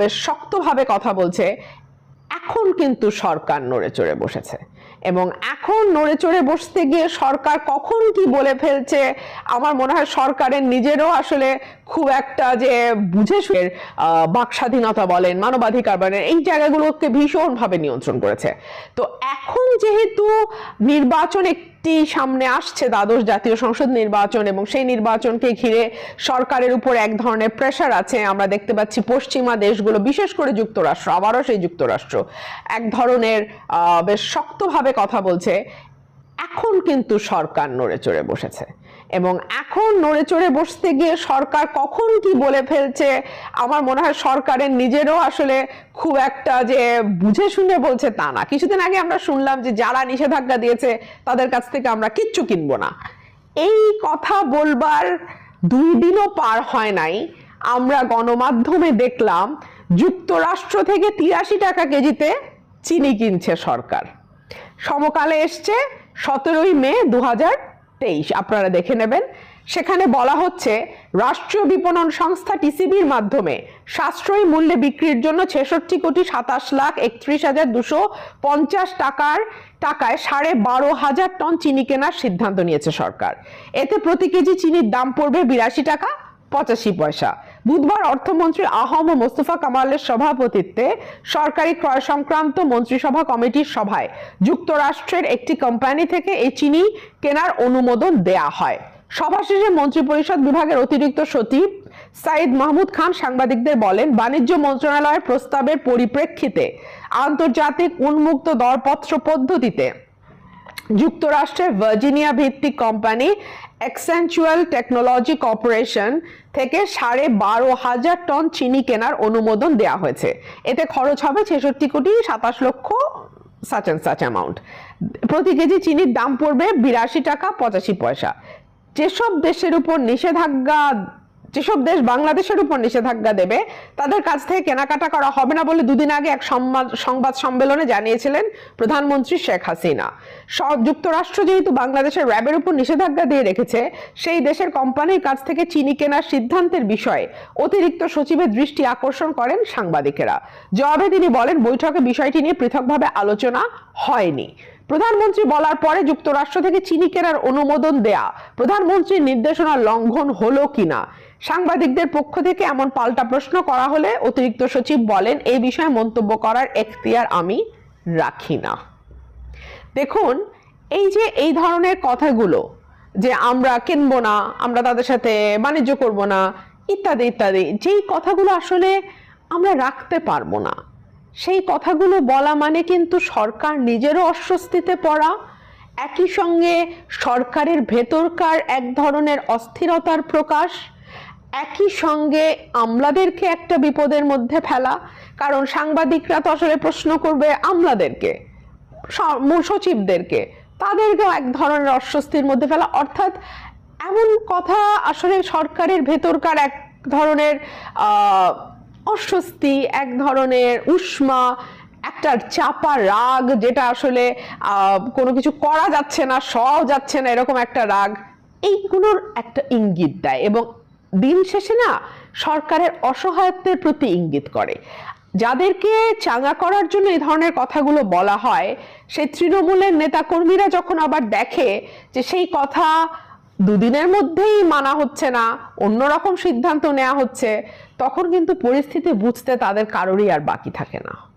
বেশ শক্তভাবে কথা বলছে, এখন কিন্তু সরকার নড়ে চড়ে বসেছে। এবং এখন নড়ে চড়ে বসতে গিয়ে সরকার কখন কি বলে ফেলছে, আমার মনে হয় সরকারের নিজেরও আসলে খুব একটা যে বুঝে শুয়ে বাক স্বাধীনতা বলেন, মানবাধিকার বলেন, এই জায়গাগুলোকে ভীষণভাবে নিয়ন্ত্রণ করেছে। তো এখন যেহেতু নির্বাচন একটি সামনে আসছে দ্বাদশ জাতীয় সংসদ নির্বাচন এবং সেই নির্বাচনকে ঘিরে সরকারের উপর এক ধরনের প্রেশার আছে। আমরা দেখতে পাচ্ছি পশ্চিমা দেশগুলো, বিশেষ করে যুক্তরাষ্ট্র, আবারও সেই যুক্তরাষ্ট্র, এক ধরনের বেশ শক্তভাবে কথা বলছে। এখন কিন্তু সরকার নড়ে চড়ে বসেছে। এবং এখন নড়ে চড়ে বসতে গিয়ে সরকার কখন কি বলে ফেলছে, আমার মনে হয় সরকারের নিজেরও আসলে খুব একটা যে বুঝে শুনে বলছে তা না। কিছুদিন আগে আমরা শুনলাম যে যারা নিষেধাজ্ঞা দিয়েছে, তাদের কাছ থেকে আমরা কিচ্ছু কিনবো না। এই কথা বলবার দুই দিনও পার হয় নাই। আমরা গণমাধ্যমে দেখলাম, যুক্তরাষ্ট্র থেকে তিরাশি টাকা কেজিতে চিনি কিনছে সরকার। সমকালে এসছে সতেরোই মে দু তেইশ। আপনারা দেখে নেবেন। সেখানে বলা হচ্ছে, রাষ্ট্রীয় বিপণন সংস্থা টিসিবির মাধ্যমে সাশ্রয়ী মূল্যে বিক্রির জন্য ছেষট্টি কোটি সাতাশ লাখ একত্রিশ হাজার দুশো পঞ্চাশ টাকার টাকায় সাড়ে বারো হাজার টন চিনি কেনার সিদ্ধান্ত নিয়েছে সরকার। এতে প্রতি কেজি চিনির দাম পড়বে বিরাশি টাকা পঁচাশি পয়সা। বুধবার অর্থমন্ত্রী আহম ও মোস্তফা কামালের সভাপতিত্বে সরকারি ক্রয় সংক্রান্ত মন্ত্রিসভা কমিটির সভায় যুক্তরাষ্ট্রের একটি কোম্পানি থেকে এই চিনি কেনার অনুমোদন দেয়া হয়। সভা শেষে মন্ত্রিপরিষদ বিভাগের অতিরিক্ত সচিব সাইদ মাহমুদ খান সাংবাদিকদের বলেন, বাণিজ্য মন্ত্রণালয়ের প্রস্তাবের পরিপ্রেক্ষিতে আন্তর্জাতিক উন্মুক্ত দরপত্র পদ্ধতিতে যুক্তরাষ্ট্রের ভার্জিনিয়া ভিত্তিক কোম্পানি এক্সেন্চুয়াল টেকনোলজি কর্পোরেশন থেকে সাড়ে বারো হাজার টন চিনি কেনার অনুমোদন দেওয়া হয়েছে। এতে খরচ হবে ছেষট্টি কোটি সাতাশ lakh such and such amount প্রতি কেজি চিনির দাম পড়বে বিরাশি টাকা পঁচাশি পয়সা। যেসব দেশের উপর নিষেধাজ্ঞা যেসব দেশ বাংলাদেশের উপর নিষেধাজ্ঞা দেবে, তাদের কাছ থেকে কেনাকাটা করা হবে না বলে দুদিন আগে এক সংবাদ সম্মেলনে জানিয়েছিলেন প্রধানমন্ত্রী শেখ হাসিনা। যুক্তরাষ্ট্র যেহেতু বাংলাদেশের র্যাবের উপর নিষেধাজ্ঞা দিয়ে রেখেছে, সেই দেশের কোম্পানির কাছ থেকে চিনি কেনার সিদ্ধান্তের বিষয়ে অতিরিক্ত সচিবের দৃষ্টি আকর্ষণ করেন সাংবাদিকেরা। জবাবে তিনি বলেন, বৈঠকে বিষয়টি নিয়ে পৃথকভাবে আলোচনা হয়নি। প্রধানমন্ত্রী বলার পরে যুক্তরাষ্ট্র থেকে চিনি কেনার অনুমোদন দেয়া। প্রধানমন্ত্রীর নির্দেশনা লঙ্ঘন হলো কিনা? সাংবাদিকদের পক্ষ থেকে এমন পাল্টা প্রশ্ন করা হলে অতিরিক্ত সচিব বলেন এই বিষয়ে মন্তব্য করার এখতিয়ার আমি রাখি না। দেখুন, এই যে এই ধরনের কথাগুলো, যে আমরা কিনবো না, আমরা তাদের সাথে বাণিজ্য করব না, ইত্যাদি ইত্যাদি, যেই কথাগুলো আসলে আমরা রাখতে পারব না। সেই কথাগুলো বলা মানে কিন্তু সরকার নিজেরও অস্বস্তিতে পড়া। একই সঙ্গে সরকারের ভেতরকার এক ধরনের অস্থিরতার প্রকাশ। একই সঙ্গে আমলাদেরকে একটা বিপদের মধ্যে ফেলা। কারণ সাংবাদিকরা তো আসলে প্রশ্ন করবে, আমলাদেরকে সচিবদেরকে, তাদেরকেও এক ধরনের অস্বস্তির মধ্যে ফেলা। অর্থাৎ এমন কথা আসলে সরকারের ভেতরকার এক ধরনের অস্বস্তি, এক ধরনের উষ্মা, একটা চাপা রাগ, যেটা আসলে কোনো কিছু করা যাচ্ছে না সও যাচ্ছে না, এরকম একটা রাগ। এইগুলোর একটা ইঙ্গিত দেয় এবং দিন শেষে না, সরকারের অসহায়ত্বের প্রতি ইঙ্গিত করে। যাদেরকে চাঙ্গা করার জন্য এই ধরনের কথাগুলো বলা হয়, সেই তৃণমূলের নেতাকর্মীরা যখন আবার দেখে যে সেই কথা দুদিনের মধ্যেই মানা হচ্ছে না, অন্যরকম সিদ্ধান্ত নেওয়া হচ্ছে, তখন কিন্তু পরিস্থিতি বুঝতে তাদের কারোরই আর বাকি থাকে না।